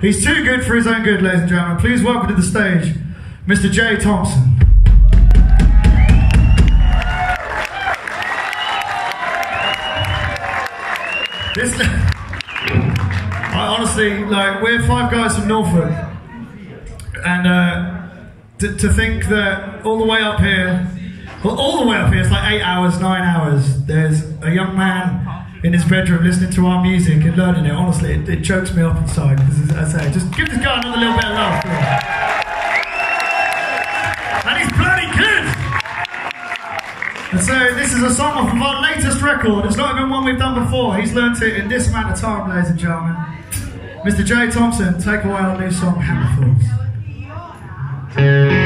He's too good for his own good, ladies and gentlemen. Please welcome to the stage, Mr. Geai Thompson. This, I honestly, like, we're five guys from Norfolk, and uh, to, to think that all the way up here, well, all the way up here, it's like eight hours, nine hours. There's a young man in his bedroom listening to our music and learning it. Honestly, it, it chokes me up inside. Because, as I say, just give this guy another little bit of love. And he's bloody good. And so this is a song off of our latest record. It's not even one we've done before. He's learnt it in this amount of time, ladies and gentlemen. Mr. Geai Thompson, take away our new song, Hammer Falls.